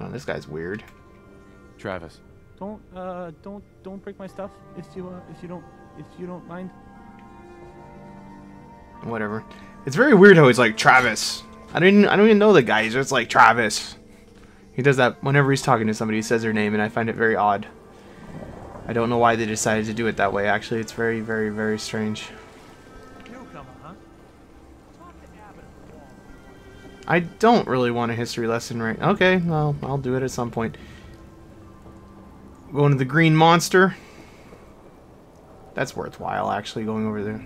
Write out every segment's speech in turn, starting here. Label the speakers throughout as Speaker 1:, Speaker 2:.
Speaker 1: Oh, this guy's weird.
Speaker 2: Travis. Don't uh don't don't break my stuff if you uh if you don't if you don't mind.
Speaker 1: Whatever. It's very weird how he's like Travis. I don't I don't even know the guy. He's just like Travis. He does that whenever he's talking to somebody. He says their name, and I find it very odd. I don't know why they decided to do it that way. Actually, it's very, very, very strange. I don't really want a history lesson right. Okay, well, I'll do it at some point. Going to the Green Monster. That's worthwhile, actually, going over there.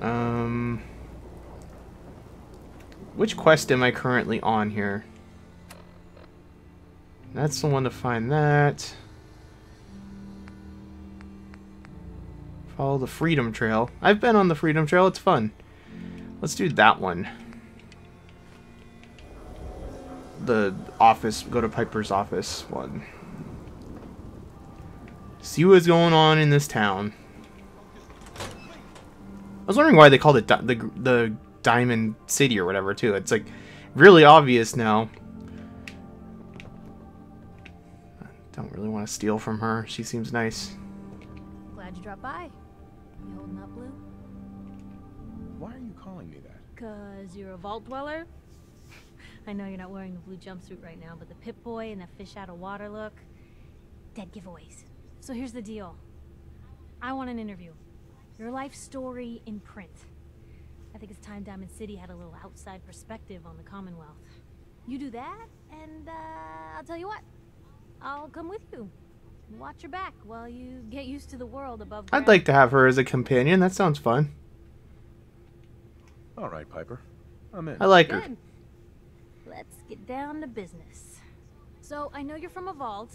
Speaker 1: Um, which quest am I currently on here? That's the one to find that. Follow the Freedom Trail. I've been on the Freedom Trail. It's fun. Let's do that one. The office, go to Piper's office one. See what's going on in this town. I was wondering why they called it the the Diamond City or whatever too. It's like really obvious now. I Don't really want to steal from her. She seems nice.
Speaker 3: Glad you dropped by. You holding up, Blue?
Speaker 2: Why are you calling me that?
Speaker 3: Cause you're a vault dweller? I know you're not wearing the blue jumpsuit right now, but the Pip-Boy and the fish out of water look... Dead giveaways. So here's the deal. I want an interview. Your life story in print. I think it's time Diamond City had a little outside perspective on the Commonwealth. You do that, and uh, I'll tell you what. I'll come with you. Watch your back while you get used to the world above
Speaker 1: I'd like to have her as a companion. That sounds fun.
Speaker 2: All right, Piper. I'm in.
Speaker 1: I like her.
Speaker 3: Let's get down to business. So, I know you're from a vault.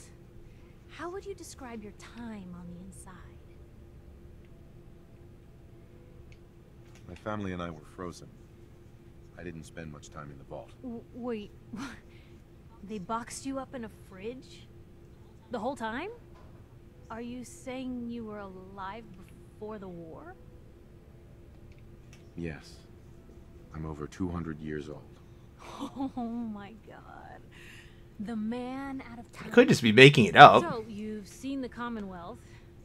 Speaker 3: How would you describe your time on the inside?
Speaker 2: My family and I were frozen. I didn't spend much time in the vault.
Speaker 3: W wait, they boxed you up in a fridge? The whole time? Are you saying you were alive before the war?
Speaker 2: Yes. I'm over 200 years old.
Speaker 3: Oh my god. The man out of time.
Speaker 1: I could just be making it up.
Speaker 3: So, you've seen the Commonwealth,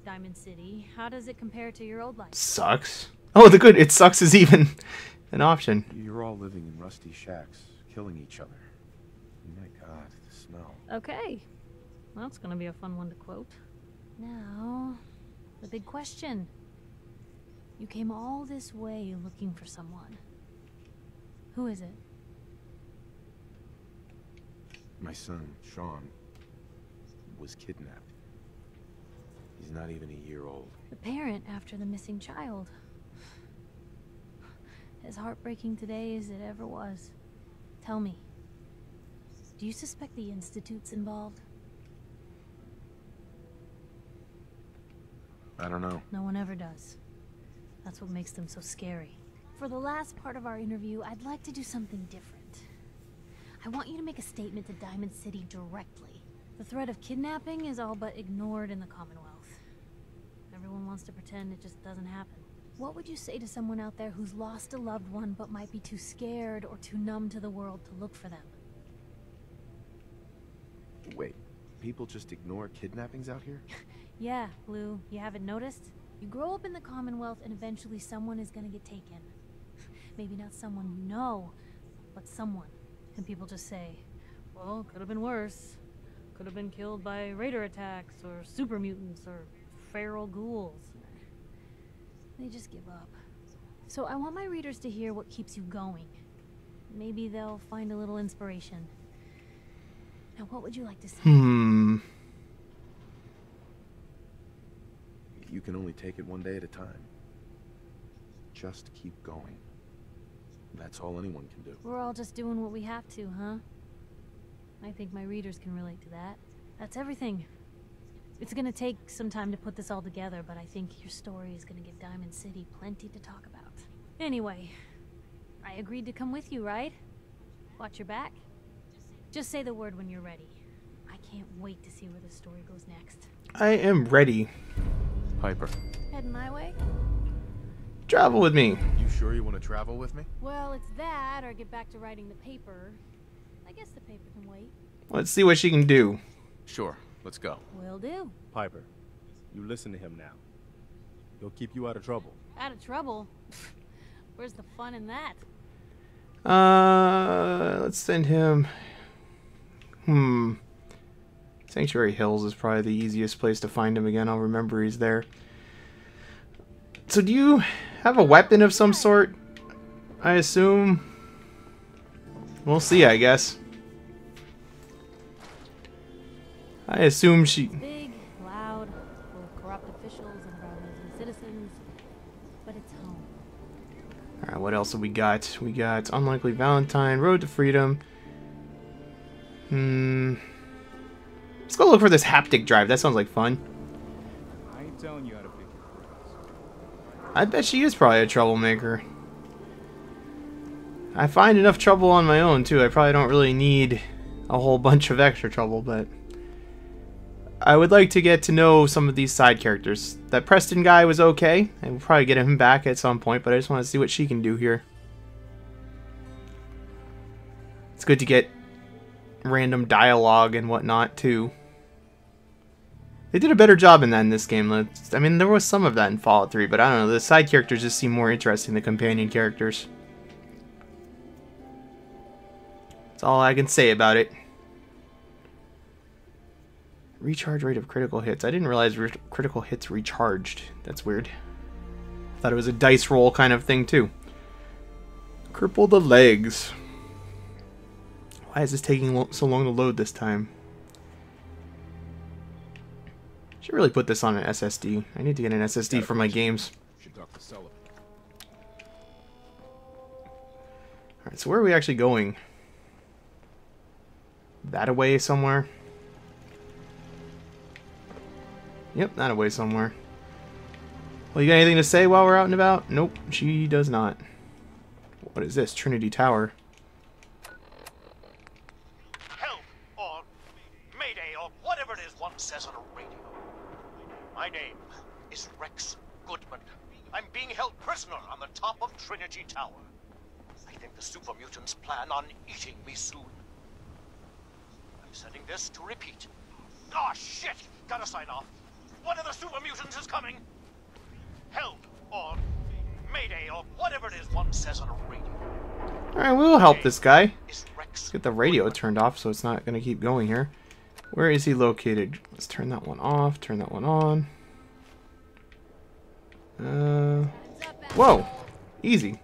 Speaker 3: Diamond City. How does it compare to your old life?
Speaker 1: Sucks. Oh, the good. It sucks is even an option.
Speaker 2: You're all living in rusty shacks, killing each other. My god, the smell.
Speaker 3: Okay. Well, that's gonna be a fun one to quote. Now, the big question. You came all this way looking for someone. Who is it?
Speaker 2: My son, Sean, was kidnapped. He's not even a year old.
Speaker 3: The parent after the missing child. As heartbreaking today as it ever was. Tell me, do you suspect the Institute's involved?
Speaker 2: I don't know.
Speaker 3: No one ever does. That's what makes them so scary. For the last part of our interview, I'd like to do something different. I want you to make a statement to Diamond City directly. The threat of kidnapping is all but ignored in the Commonwealth. Everyone wants to pretend it just doesn't happen. What would you say to someone out there who's lost a loved one but might be too scared or too numb to the world to look for them?
Speaker 2: Wait, people just ignore kidnappings out here?
Speaker 3: Yeah, Blue, you haven't noticed? You grow up in the Commonwealth and eventually someone is gonna get taken. Maybe not someone you know, but someone. And people just say, well, could have been worse. Could have been killed by raider attacks, or super mutants, or feral ghouls. They just give up. So I want my readers to hear what keeps you going. Maybe they'll find a little inspiration. Now, what would you like to say?
Speaker 1: Hmm.
Speaker 2: You can only take it one day at a time. Just keep going. That's all anyone can do.
Speaker 3: We're all just doing what we have to, huh? I think my readers can relate to that. That's everything. It's gonna take some time to put this all together, but I think your story is gonna give Diamond City plenty to talk about. Anyway, I agreed to come with you, right? Watch your back. Just say the word when you're ready. I can't wait to see where the story goes next.
Speaker 1: I am ready.
Speaker 2: Piper.
Speaker 3: Heading my way?
Speaker 1: Travel with me.
Speaker 2: You sure you want to travel with me?
Speaker 3: Well, it's that, or get back to writing the paper. I guess the paper can wait.
Speaker 1: Let's see what she can do.
Speaker 2: Sure. Let's go.
Speaker 3: Will do.
Speaker 4: Piper, you listen to him now. He'll keep you out of trouble.
Speaker 3: Out of trouble. Where's the fun in that?
Speaker 1: Uh, let's send him. Hmm. Sanctuary Hills is probably the easiest place to find him again. I'll remember he's there. So, do you have a weapon of some sort? I assume. We'll see, I guess. I assume she.
Speaker 3: Big, loud, full of corrupt officials and environmental citizens. But it's home.
Speaker 1: Alright, what else have we got? We got Unlikely Valentine, Road to Freedom. Hmm. Let's go look for this haptic drive. That sounds like fun.
Speaker 4: I
Speaker 1: bet she is probably a troublemaker. I find enough trouble on my own, too. I probably don't really need a whole bunch of extra trouble, but... I would like to get to know some of these side characters. That Preston guy was okay. I will probably get him back at some point, but I just want to see what she can do here. It's good to get random dialogue and whatnot, too. They did a better job in that in this game. I mean, there was some of that in Fallout 3, but I don't know. The side characters just seem more interesting than companion characters. That's all I can say about it. Recharge rate of critical hits. I didn't realize re critical hits recharged. That's weird. I thought it was a dice roll kind of thing, too. Cripple the legs. Why is this taking so long to load this time? Should really put this on an SSD. I need to get an SSD for my games.
Speaker 2: Should talk to Sullivan.
Speaker 1: Alright, so where are we actually going? That away somewhere? Yep, that away somewhere. Well, you got anything to say while we're out and about? Nope, she does not. What is this? Trinity Tower.
Speaker 5: help or mayday or whatever it is one says on a radio. My name is Rex Goodman. I'm being held prisoner on the top of Trinity Tower. I think the super mutants plan on eating me soon. I'm sending this to repeat. Ah, shit! Gotta sign off. One of the super mutants is coming. Help or mayday or whatever it is one says on a radio.
Speaker 1: Alright, we'll help this guy. Get the radio turned off so it's not going to keep going here. Where is he located? Let's turn that one off, turn that one on. Uh, whoa, easy.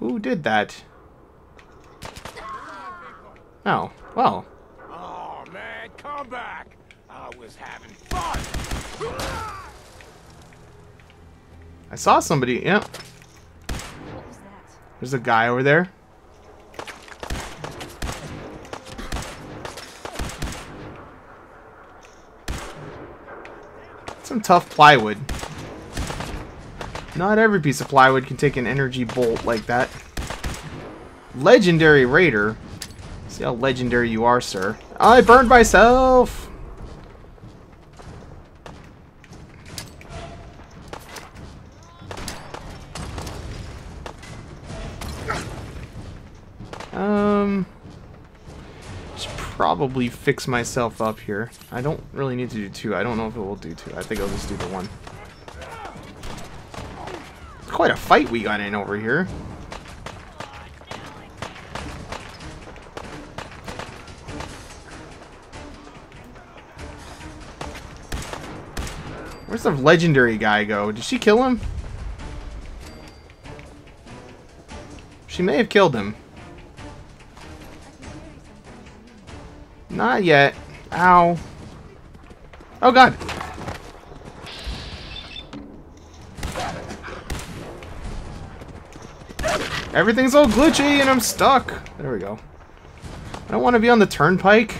Speaker 1: Who did that? Oh, well.
Speaker 4: Oh man, come back! I was having fun!
Speaker 1: I saw somebody. Yep,
Speaker 3: What
Speaker 1: there's a guy over there. Some tough plywood. Not every piece of plywood can take an energy bolt like that. Legendary Raider. See how legendary you are, sir. I burned myself! Um, probably fix myself up here. I don't really need to do two. I don't know if it will do two. I think I'll just do the one. It's quite a fight we got in over here. Where's the legendary guy go? Did she kill him? She may have killed him. Not yet. Ow. Oh god. Everything's all glitchy and I'm stuck. There we go. I don't want to be on the turnpike.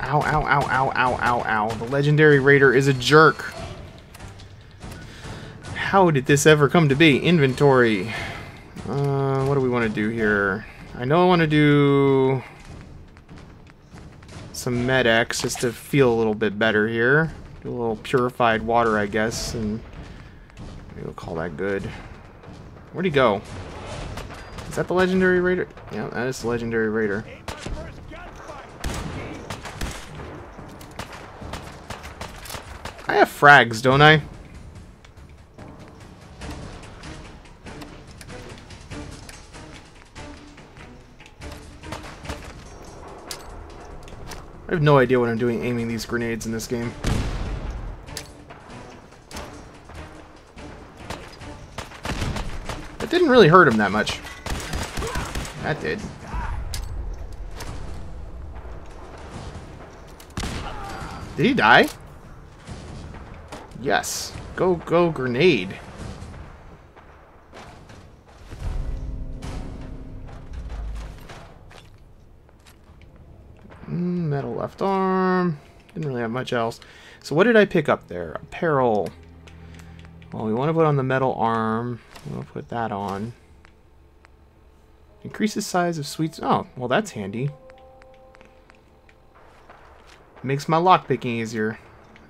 Speaker 1: Ow, ow, ow, ow, ow, ow, ow. The legendary raider is a jerk. How did this ever come to be? Inventory. Uh, what do we want to do here? I know I want to do some Med-X just to feel a little bit better here. Do a little purified water, I guess, and we'll call that good. Where'd he go? Is that the legendary raider? Yeah, that is the legendary raider. I have frags, don't I? I have no idea what I'm doing aiming these grenades in this game. That didn't really hurt him that much. That did. Did he die? Yes. Go, go, grenade. Left arm. Didn't really have much else. So what did I pick up there? Apparel. Well, we want to put on the metal arm. We'll put that on. Increases size of sweets. Oh, well that's handy. Makes my lockpicking easier.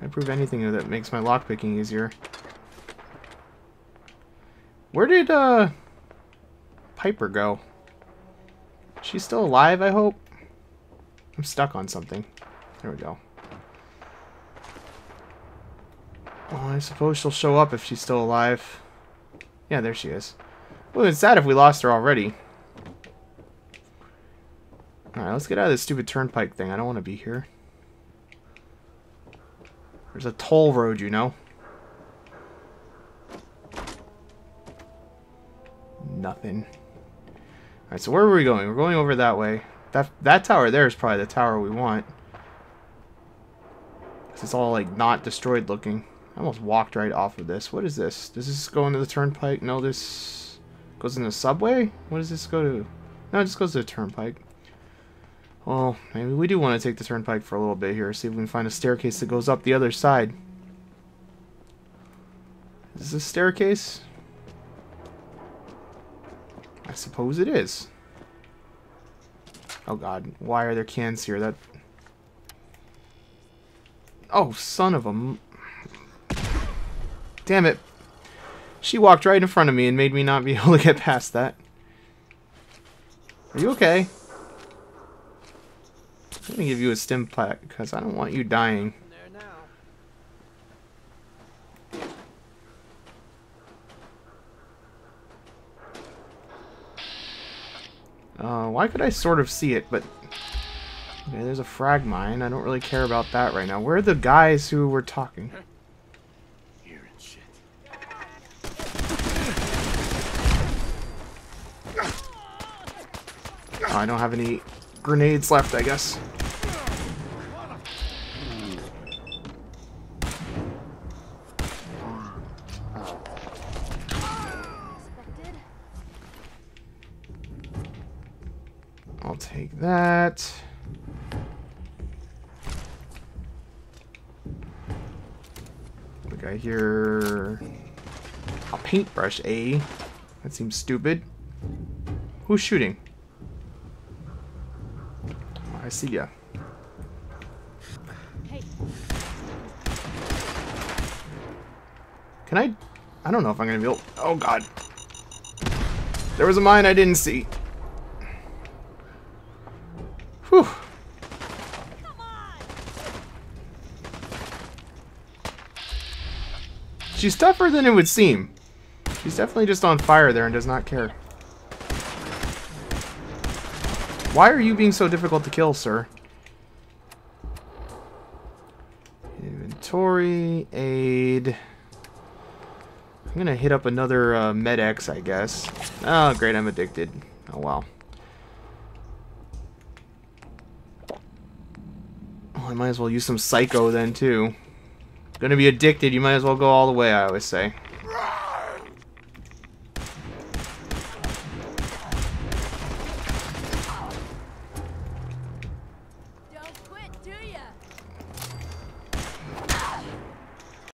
Speaker 1: I prove anything that makes my lockpicking easier. Where did, uh... Piper go? She's still alive, I hope? I'm stuck on something. There we go. Well, I suppose she'll show up if she's still alive. Yeah, there she is. Well, it's sad if we lost her already. Alright, let's get out of this stupid turnpike thing. I don't want to be here. There's a toll road, you know. Nothing. Alright, so where are we going? We're going over that way. That that tower there is probably the tower we want. It's all like not destroyed looking. I almost walked right off of this. What is this? Does this go into the turnpike? No, this goes in the subway? What does this go to? No, it just goes to the turnpike. Well, maybe we do want to take the turnpike for a little bit here. See if we can find a staircase that goes up the other side. Is this a staircase? I suppose it is. Oh god, why are there cans here? That... Oh, son of a... Damn it. She walked right in front of me and made me not be able to get past that. Are you okay? I'm gonna give you a Stimpak because I don't want you dying. Uh, why could I sort of see it, but... Okay, there's a frag mine. I don't really care about that right now. Where are the guys who were talking? Oh, I don't have any grenades left, I guess. I'll take that. The guy here... A paintbrush, eh? That seems stupid. Who's shooting? I see ya.
Speaker 3: Hey,
Speaker 1: Can I... I don't know if I'm gonna be able... Oh, God. There was a mine I didn't see. Whew. She's tougher than it would seem. She's definitely just on fire there and does not care. Why are you being so difficult to kill, sir? Inventory, aid. I'm gonna hit up another uh, Med-X, I guess. Oh, great, I'm addicted. Oh, well. I might as well use some Psycho then, too. Gonna be addicted, you might as well go all the way, I always say.